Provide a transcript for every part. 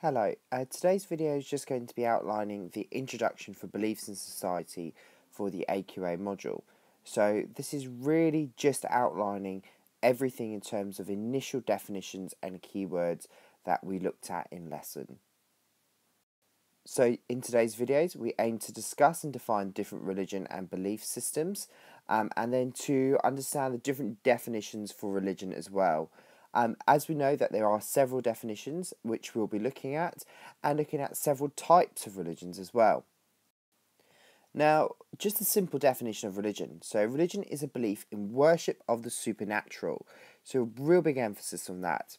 Hello, uh, today's video is just going to be outlining the introduction for beliefs in society for the AQA module. So this is really just outlining everything in terms of initial definitions and keywords that we looked at in lesson. So in today's videos we aim to discuss and define different religion and belief systems um, and then to understand the different definitions for religion as well. Um, as we know that there are several definitions which we'll be looking at and looking at several types of religions as well. Now, just a simple definition of religion. So, religion is a belief in worship of the supernatural. So, a real big emphasis on that.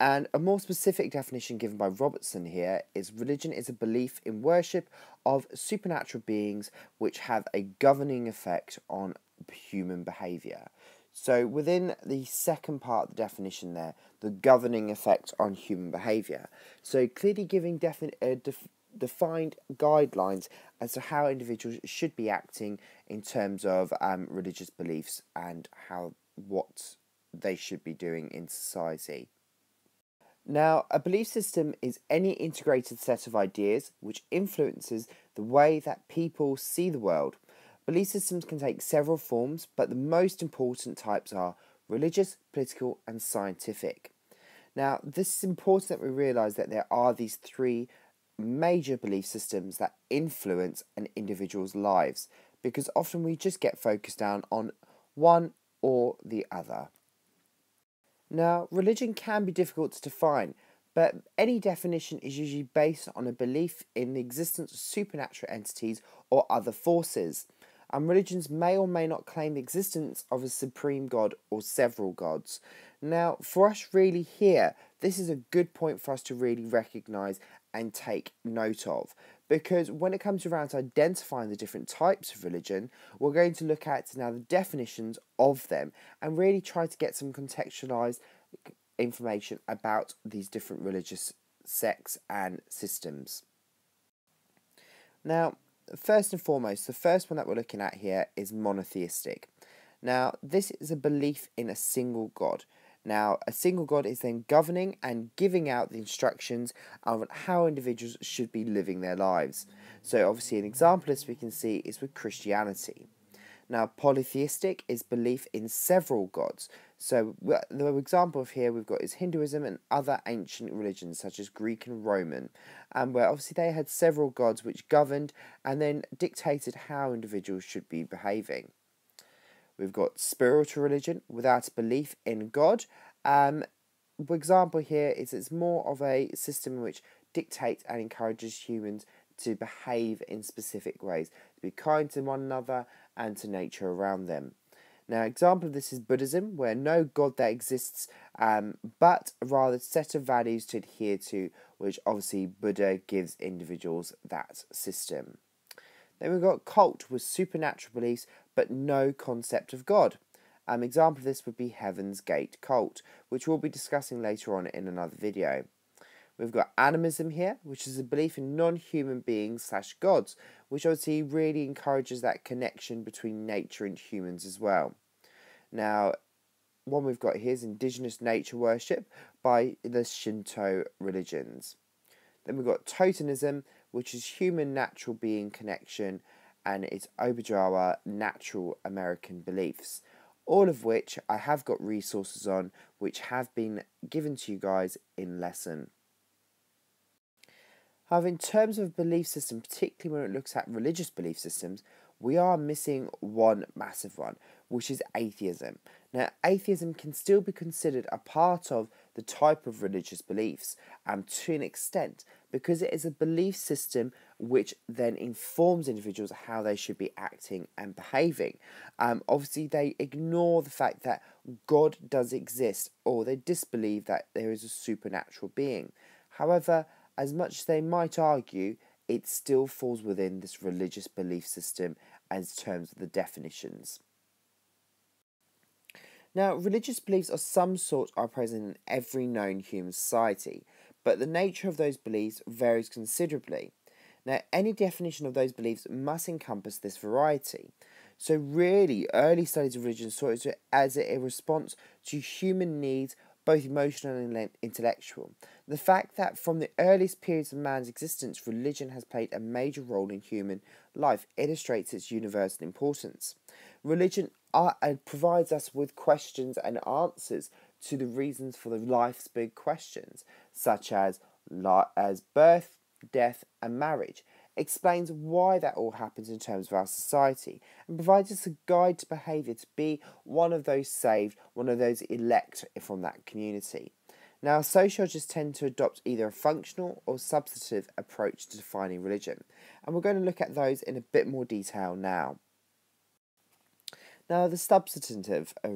And a more specific definition given by Robertson here is religion is a belief in worship of supernatural beings which have a governing effect on human behaviour. So, within the second part of the definition, there, the governing effect on human behaviour. So, clearly giving defi- uh, def- defined guidelines as to how individuals should be acting in terms of um, religious beliefs and how what they should be doing in society. Now, a belief system is any integrated set of ideas which influences the way that people see the world Belief systems can take several forms, but the most important types are religious, political, and scientific. Now, this is important that we realise that there are these three major belief systems that influence an individual's lives because often we just get focused down on one or the other. Now, religion can be difficult to define, but any definition is usually based on a belief in the existence of supernatural entities or other forces and religions may or may not claim the existence of a supreme god or several gods. Now, for us really here, this is a good point for us to really recognize and take note of. Because when it comes around to identifying the different types of religion, we're going to look at now the definitions of them and really try to get some contextualized information about these different religious sects and systems. Now, first and foremost, the first one that we're looking at here is monotheistic. Now, this is a belief in a single God. Now, a single God is then governing and giving out the instructions on how individuals should be living their lives. So, obviously, an example, as we can see, is with Christianity. Now, polytheistic is belief in several gods. So, the example of here we've got is Hinduism and other ancient religions such as Greek and Roman, and where obviously they had several gods which governed and then dictated how individuals should be behaving. We've got spiritual religion without belief in God. Um, example, here is it's more of a system which dictates and encourages humans to behave in specific ways, to be kind to one another and to nature around them. Now, example of this is Buddhism, where no god that exists, um, but rather set of values to adhere to, which obviously Buddha gives individuals that system. Then we've got cult with supernatural beliefs, but no concept of God. An um, example of this would be Heaven's Gate cult, which we'll be discussing later on in another video. We've got animism here, which is a belief in non-human beings slash gods, which obviously really encourages that connection between nature and humans as well. Now, one we've got here is indigenous nature worship by the Shinto religions. Then we've got totemism, which is human natural being connection, and it's Ojibwa natural American beliefs. All of which I have got resources on, which have been given to you guys in lesson. However, in terms of belief system, particularly when it looks at religious belief systems, we are missing one massive one, which is atheism. Now, atheism can still be considered a part of the type of religious beliefs um, to an extent because it is a belief system which then informs individuals how they should be acting and behaving. Um, obviously, they ignore the fact that God does exist or they disbelieve that there is a supernatural being. However, as much as they might argue, it still falls within this religious belief system as terms of the definitions. Now, religious beliefs of some sort are present in every known human society, but the nature of those beliefs varies considerably. Now, any definition of those beliefs must encompass this variety. So, really, early studies of religion saw it as a response to human needs both emotional and intellectual. The fact that from the earliest periods of man's existence, religion has played a major role in human life illustrates its universal importance. Religion uh, provides us with questions and answers to the reasons for the life's big questions, such as, as birth, death, and marriage, explains why that all happens in terms of our society, and provides us a guide to behaviour to be one of those saved, one of those elect from that community. Now, sociologists tend to adopt either a functional or substantive approach to defining religion, and we're going to look at those in a bit more detail now. Now, the substantive uh,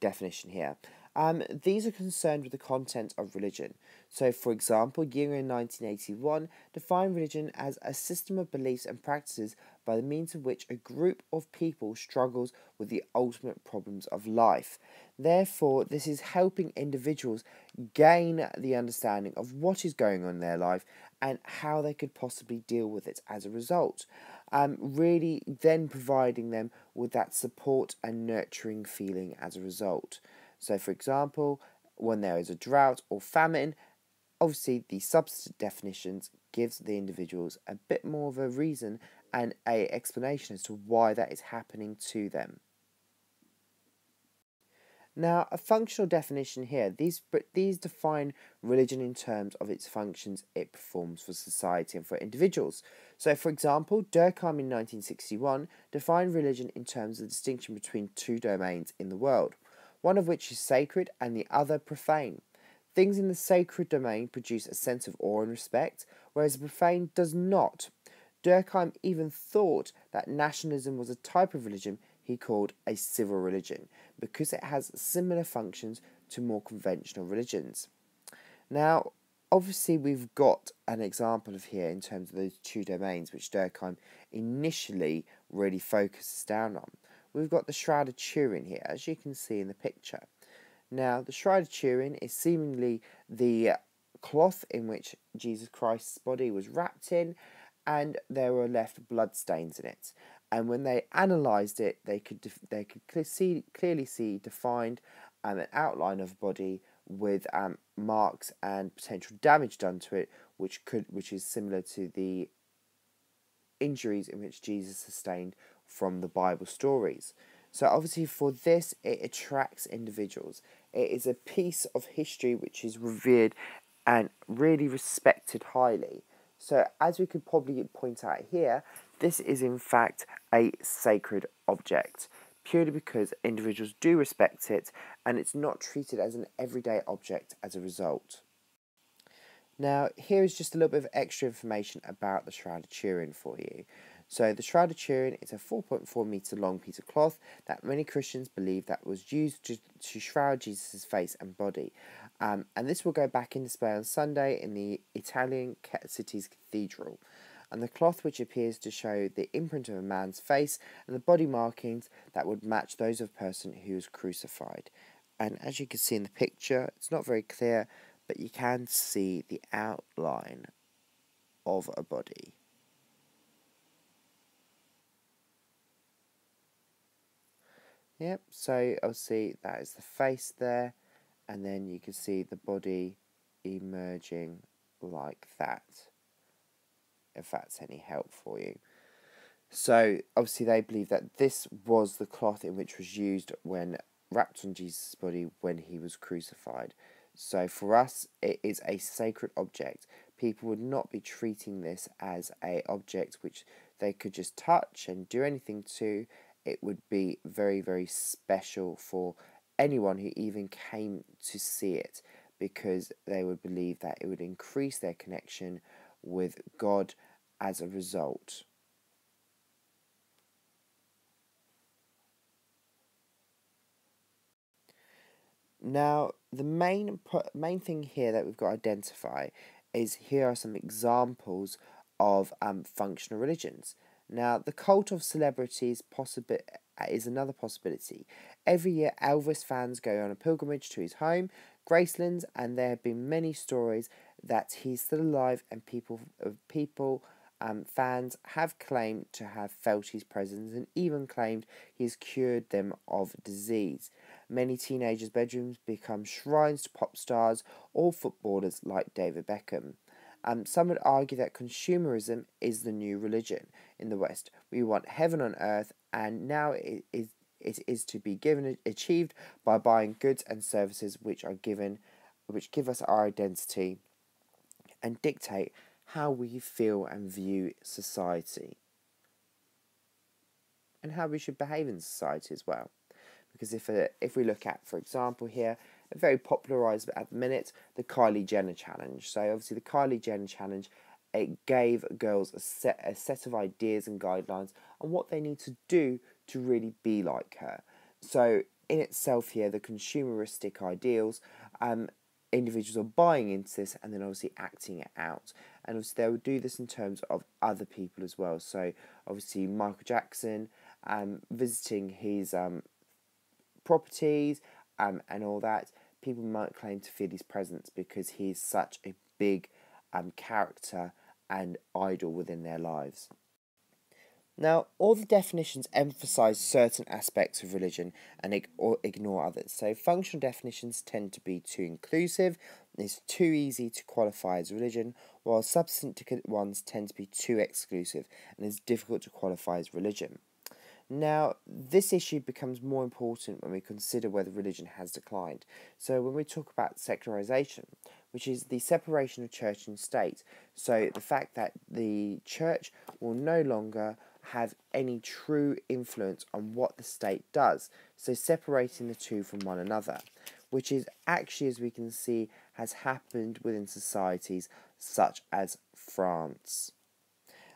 definition here um, these are concerned with the content of religion. So, for example, Jung in 1981 defined religion as a system of beliefs and practices by the means of which a group of people struggles with the ultimate problems of life. Therefore, this is helping individuals gain the understanding of what is going on in their life and how they could possibly deal with it as a result. Um, really, then providing them with that support and nurturing feeling as a result. So, for example, when there is a drought or famine, obviously the substantive definitions gives the individuals a bit more of a reason and a explanation as to why that is happening to them. Now, a functional definition here, these, these define religion in terms of its functions it performs for society and for individuals. So, for example, Durkheim in 1961 defined religion in terms of the distinction between two domains in the world one of which is sacred and the other profane. Things in the sacred domain produce a sense of awe and respect, whereas the profane does not. Durkheim even thought that nationalism was a type of religion he called a civil religion, because it has similar functions to more conventional religions. Now, obviously, we've got an example of here in terms of those two domains which Durkheim initially really focuses down on we've got the Shroud of Turin here, as you can see in the picture. Now, the Shroud of Turin is seemingly the cloth in which Jesus Christ's body was wrapped in, and there were left bloodstains in it. And when they analysed it, they could they could see, clearly see defined um, an outline of a body with um, marks and potential damage done to it, which could which is similar to the injuries in which Jesus sustained from the Bible stories. So, obviously, for this, it attracts individuals. It is a piece of history which is revered and really respected highly. So, as we could probably point out here, this is in fact a sacred object purely because individuals do respect it and it's not treated as an everyday object as a result. Now, here is just a little bit of extra information about the Shroud of Turin for you. So the Shroud of Turin is a 4.4 meter long piece of cloth that many Christians believe that was used to, to shroud Jesus' face and body. Um, and this will go back in display on Sunday in the Italian city's cathedral. And the cloth which appears to show the imprint of a man's face and the body markings that would match those of a person who was crucified. And as you can see in the picture, it's not very clear, but you can see the outline of a body. Yep, so I'll see that is the face there, and then you can see the body emerging like that, if that's any help for you. So, obviously, they believe that this was the cloth in which was used when wrapped on Jesus' body when he was crucified. So, for us, it is a sacred object. People would not be treating this as a object which they could just touch and do anything to it would be very, very special for anyone who even came to see it because they would believe that it would increase their connection with God as a result. Now, the main main thing here that we've got to identify is here are some examples of um, functional religions. Now, the cult of celebrities possibi- is another possibility. Every year, Elvis fans go on a pilgrimage to his home, Gracelands, and there have been many stories that he's still alive, and people, people, um, fans have claimed to have felt his presence and even claimed he has cured them of disease. Many teenagers' bedrooms become shrines to pop stars or footballers like David Beckham. Um, some would argue that consumerism is the new religion in the West. We want heaven on earth, and now it is, it is to be given achieved by buying goods and services which are given, which give us our identity, and dictate how we feel and view society, and how we should behave in society as well. Because if uh, if we look at, for example, here very popularized at the minute, the Kylie Jenner challenge. So obviously the Kylie Jenner challenge it gave girls a set a set of ideas and guidelines on what they need to do to really be like her. So in itself here, the consumeristic ideals, um, individuals are buying into this and then obviously acting it out. And obviously they will do this in terms of other people as well. So obviously Michael Jackson um, visiting his um, properties um, and all that people might claim to feel his presence because he's such a big um, character and idol within their lives. Now, all the definitions emphasize certain aspects of religion and ignore others. So, functional definitions tend to be too inclusive, it's too easy to qualify as religion, while substantive ones tend to be too exclusive and it's difficult to qualify as religion. Now, this issue becomes more important when we consider whether religion has declined. So, when we talk about secularization, which is the separation of church and state, so the fact that the church will no longer have any true influence on what the state does, so separating the two from one another, which is actually, as we can see, has happened within societies such as France.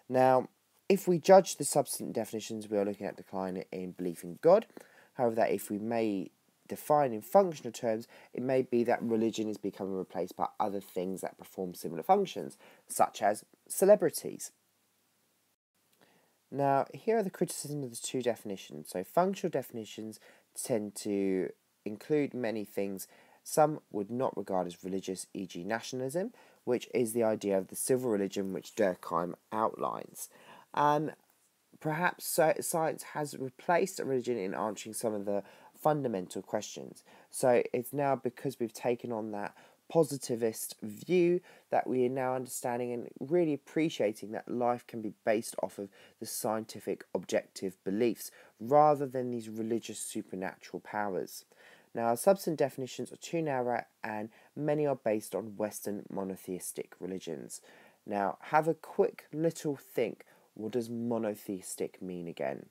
Now, if we judge the substantive definitions, we are looking at decline in belief in God. However, that if we may define in functional terms, it may be that religion is becoming replaced by other things that perform similar functions, such as celebrities. Now, here are the criticisms of the two definitions. So, functional definitions tend to include many things. Some would not regard as religious, e.g., nationalism, which is the idea of the civil religion which Durkheim outlines. And perhaps science has replaced religion in answering some of the fundamental questions. So it's now because we've taken on that positivist view that we are now understanding and really appreciating that life can be based off of the scientific objective beliefs rather than these religious supernatural powers. Now, substance definitions are too narrow and many are based on Western monotheistic religions. Now, have a quick little think what does monotheistic mean again?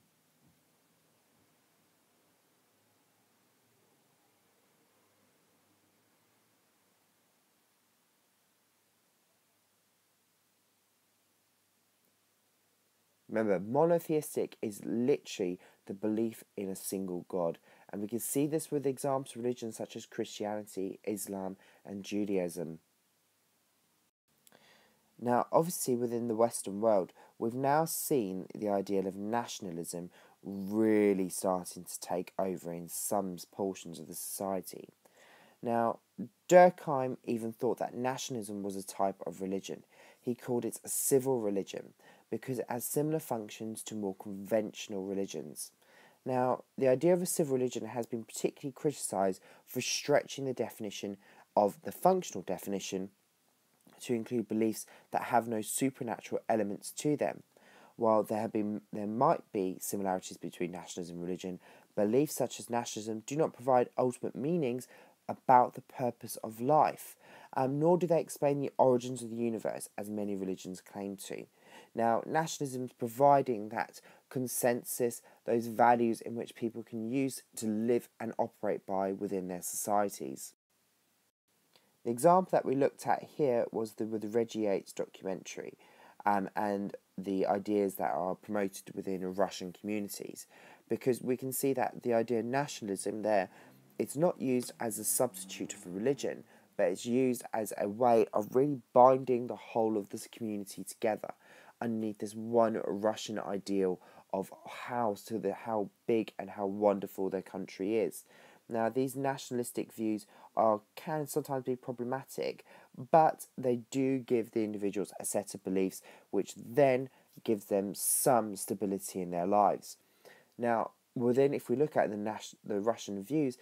Remember, monotheistic is literally the belief in a single God. And we can see this with examples of religions such as Christianity, Islam, and Judaism. Now, obviously, within the Western world, we've now seen the ideal of nationalism really starting to take over in some portions of the society. Now, Durkheim even thought that nationalism was a type of religion. He called it a civil religion because it has similar functions to more conventional religions. Now, the idea of a civil religion has been particularly criticised for stretching the definition of the functional definition to include beliefs that have no supernatural elements to them. While there have been there might be similarities between nationalism and religion, beliefs such as nationalism do not provide ultimate meanings about the purpose of life, um, nor do they explain the origins of the universe, as many religions claim to. Now, nationalism is providing that consensus, those values in which people can use to live and operate by within their societies. The example that we looked at here was the, with the Reggie Yates documentary um, and the ideas that are promoted within Russian communities because we can see that the idea of nationalism there it's not used as a substitute for religion but it's used as a way of really binding the whole of this community together underneath this one Russian ideal of how so the how big and how wonderful their country is. Now, these nationalistic views are can sometimes be problematic, but they do give the individuals a set of beliefs which then gives them some stability in their lives. Now, within if we look at the Nash, the Russian views,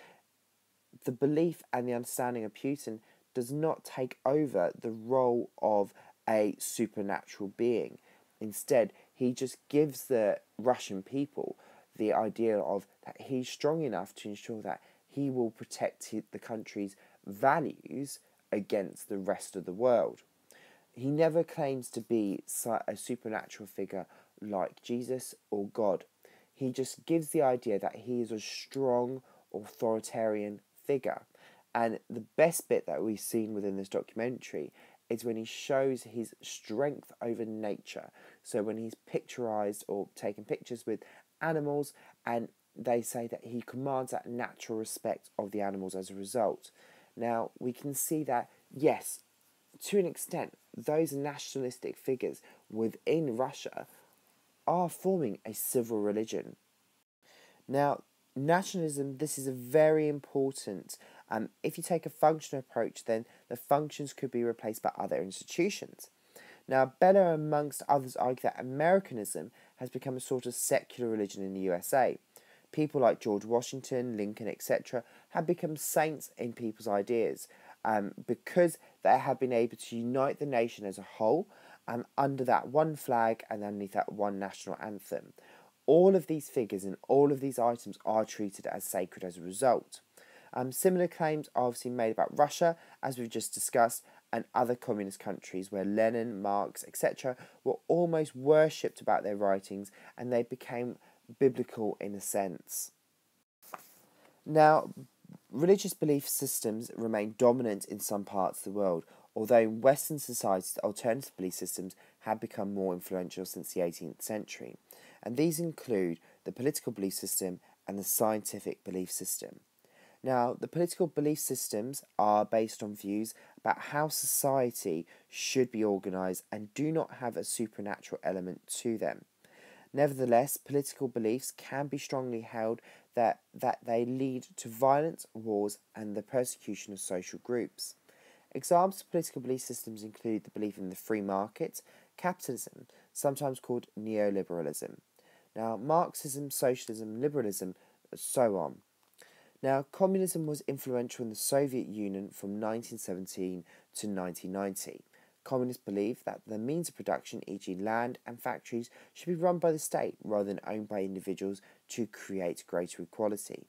the belief and the understanding of Putin does not take over the role of a supernatural being. Instead, he just gives the Russian people the idea of that he's strong enough to ensure that he will protect the country's values against the rest of the world. He never claims to be a supernatural figure like Jesus or God. He just gives the idea that he is a strong authoritarian figure. And the best bit that we've seen within this documentary is when he shows his strength over nature. So when he's picturized or taken pictures with animals, and they say that he commands that natural respect of the animals as a result. Now we can see that yes, to an extent, those nationalistic figures within Russia are forming a civil religion. Now, nationalism, this is a very important. Um, if you take a functional approach, then the functions could be replaced by other institutions. Now, Bellah, amongst others, argue that Americanism has become a sort of secular religion in the USA. People like George Washington, Lincoln, etc., have become saints in people's ideas um, because they have been able to unite the nation as a whole and under that one flag and underneath that one national anthem. All of these figures and all of these items are treated as sacred as a result. Um, similar claims are obviously made about Russia, as we've just discussed, and other communist countries where Lenin, Marx, etc., were almost worshipped about their writings and they became biblical in a sense. Now, religious belief systems remain dominant in some parts of the world, although in Western societies, alternative belief systems have become more influential since the 18th century, and these include the political belief system and the scientific belief system. Now, the political belief systems are based on views about how society should be organised and do not have a supernatural element to them. Nevertheless, political beliefs can be strongly held that, that they lead to violence, wars, and the persecution of social groups. Examples of political belief systems include the belief in the free market, capitalism, sometimes called neoliberalism. Now, Marxism, socialism, liberalism, so on. Now, communism was influential in the Soviet Union from 1917 to 1990. Communists believe that the means of production, e.g., land and factories, should be run by the state rather than owned by individuals to create greater equality.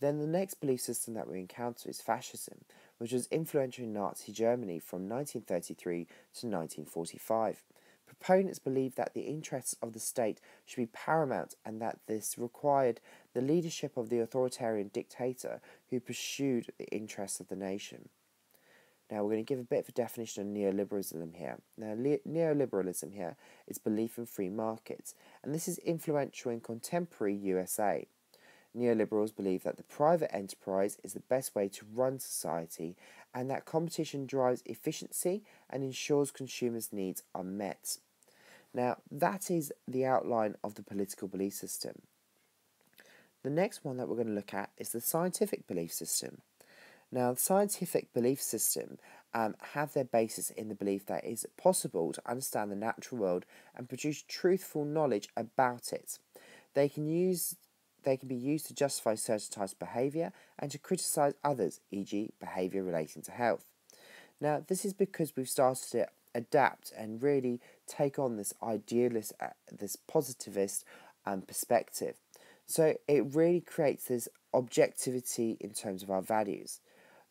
Then the next belief system that we encounter is fascism, which was influential in Nazi Germany from 1933 to 1945. Proponents believed that the interests of the state should be paramount and that this required the leadership of the authoritarian dictator who pursued the interests of the nation. Now, we're going to give a bit of a definition of neoliberalism here. Now, neoliberalism here is belief in free markets, and this is influential in contemporary USA. Neoliberals believe that the private enterprise is the best way to run society and that competition drives efficiency and ensures consumers' needs are met. Now, that is the outline of the political belief system. The next one that we're going to look at is the scientific belief system. Now, the scientific belief system um, have their basis in the belief that it is possible to understand the natural world and produce truthful knowledge about it. They can use they can be used to justify certain types of behaviour and to criticise others, e.g., behaviour relating to health. Now, this is because we've started to adapt and really take on this idealist, uh, this positivist um, perspective. So it really creates this objectivity in terms of our values.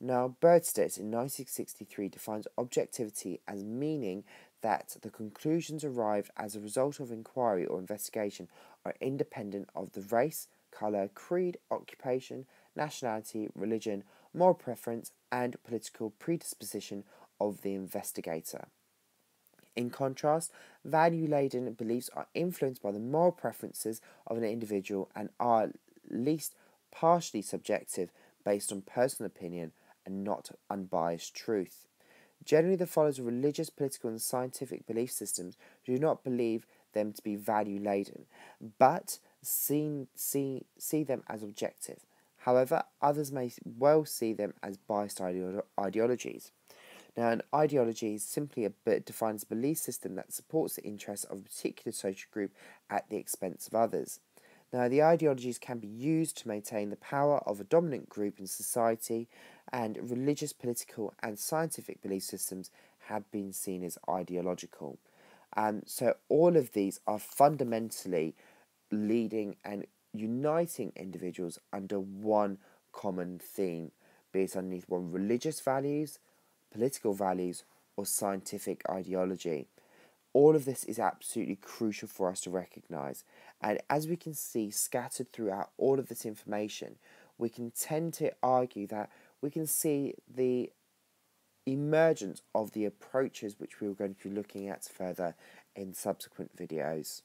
Now, Bierstedt in 1963 defines objectivity as meaning that the conclusions arrived as a result of inquiry or investigation are independent of the race, colour, creed, occupation, nationality, religion, moral preference, and political predisposition of the investigator. In contrast, value laden beliefs are influenced by the moral preferences of an individual and are at least partially subjective based on personal opinion and not unbiased truth. Generally, the followers of religious, political, and scientific belief systems do not believe them to be value laden, but see, see, see them as objective. However, others may well see them as biased ideolo- ideologies. Now, an ideology is simply a defines a belief system that supports the interests of a particular social group at the expense of others. Now, the ideologies can be used to maintain the power of a dominant group in society, and religious, political, and scientific belief systems have been seen as ideological. Um, so, all of these are fundamentally leading and uniting individuals under one common theme, be it underneath one religious values, political values, or scientific ideology. All of this is absolutely crucial for us to recognize. And as we can see scattered throughout all of this information, we can tend to argue that we can see the emergence of the approaches which we are going to be looking at further in subsequent videos.